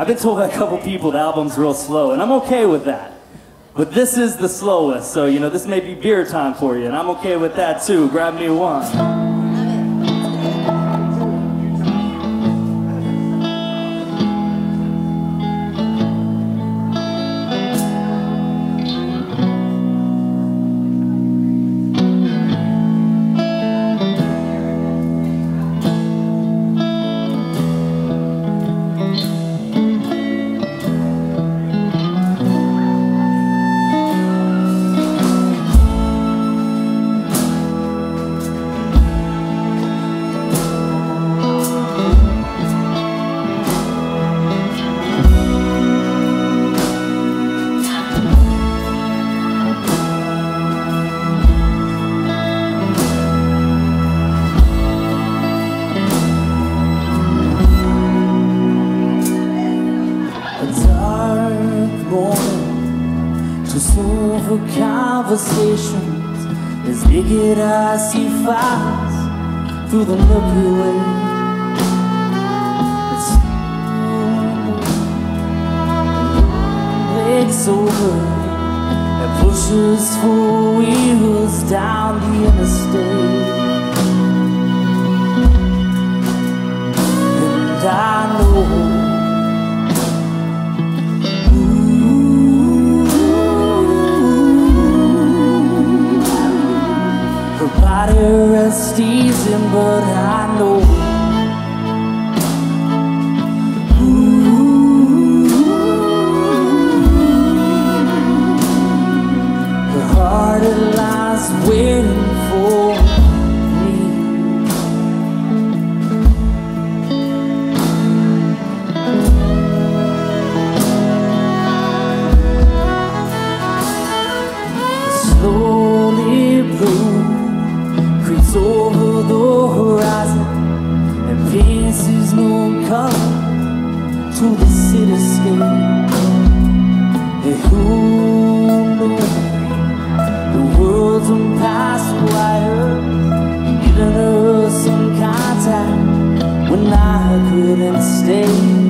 I've been told by a couple people the album's real slow, and I'm okay with that. But this is the slowest, so you know, this may be beer time for you, and I'm okay with that too. Grab me one. Just over conversations as naked see fires through the Milky Way. It's over and pushes four wheels down the interstate. Rests easy, but I know to the cityscape. And who knows the world's will pass wire, giving her some contact when I couldn't stay.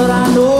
but I know